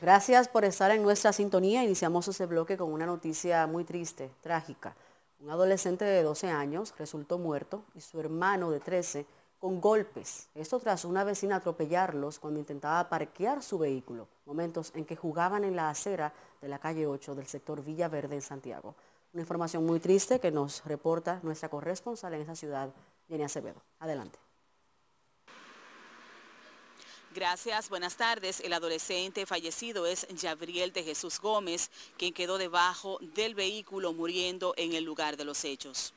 Gracias por estar en nuestra sintonía. Iniciamos ese bloque con una noticia muy triste, trágica. Un adolescente de 12 años resultó muerto y su hermano de 13 con golpes. Esto tras una vecina atropellarlos cuando intentaba parquear su vehículo. Momentos en que jugaban en la acera de la calle 8 del sector Villa Verde en Santiago. Una información muy triste que nos reporta nuestra corresponsal en esa ciudad, Jenny Acevedo. Adelante. Gracias, buenas tardes. El adolescente fallecido es Gabriel de Jesús Gómez, quien quedó debajo del vehículo muriendo en el lugar de los hechos.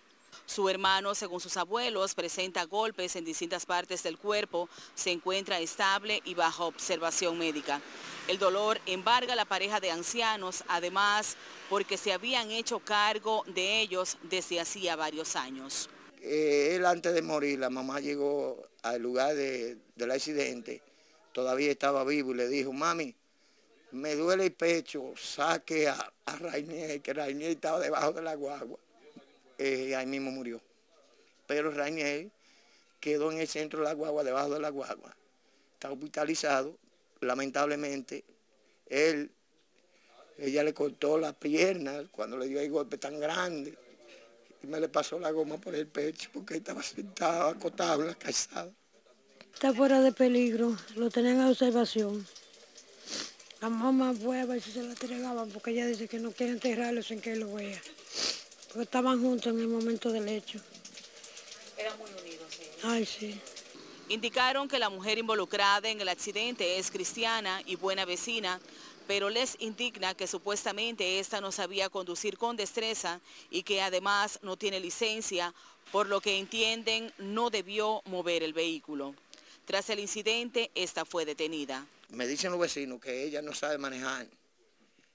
Su hermano, según sus abuelos, presenta golpes en distintas partes del cuerpo, se encuentra estable y bajo observación médica. El dolor embarga a la pareja de ancianos, además porque se habían hecho cargo de ellos desde hacía varios años. Eh, él antes de morir, la mamá llegó al lugar del accidente todavía estaba vivo y le dijo, mami, me duele el pecho, saque a, a que Rainier estaba debajo de la guagua. Eh, ahí mismo murió. Pero Rainier quedó en el centro de la guagua, debajo de la guagua. Está hospitalizado. Lamentablemente, él, ella le cortó la pierna cuando le dio el golpe tan grande. Y me le pasó la goma por el pecho porque estaba sentado, acostado en la calzada. Está fuera de peligro, lo tenían en observación. La mamá fue a ver si se lo entregaban porque ella dice que no quiere enterrarlo sin que él lo vea. Porque estaban juntos en el momento del hecho. Eran muy unidos, sí. Ay, sí. Indicaron que la mujer involucrada en el accidente es cristiana y buena vecina, pero les indigna que supuestamente esta no sabía conducir con destreza y que además no tiene licencia, por lo que entienden no debió mover el vehículo. Tras el incidente, esta fue detenida. Me dicen los vecinos que ella no sabe manejar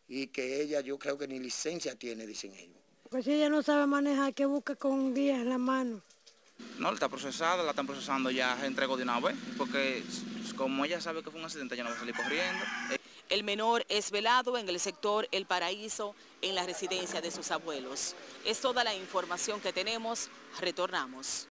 y que ella yo creo que ni licencia tiene, dicen ellos. Pues si ella no sabe manejar, que busque con un guía en la mano. No, está procesada, la están procesando ya, se entregó de una vez, porque como ella sabe que fue un accidente, ya no va a salir corriendo. El menor es velado en el sector El Paraíso, en la residencia de sus abuelos. Es toda la información que tenemos. Retornamos.